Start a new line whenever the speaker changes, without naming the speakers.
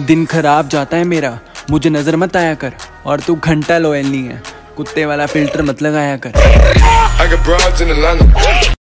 दिन खराब जाता है मेरा, मुझे नज़र मत आया कर, और तू घंटा लोयल नहीं है। कुत्ते वाला फ़िल्टर मत लगाया कर।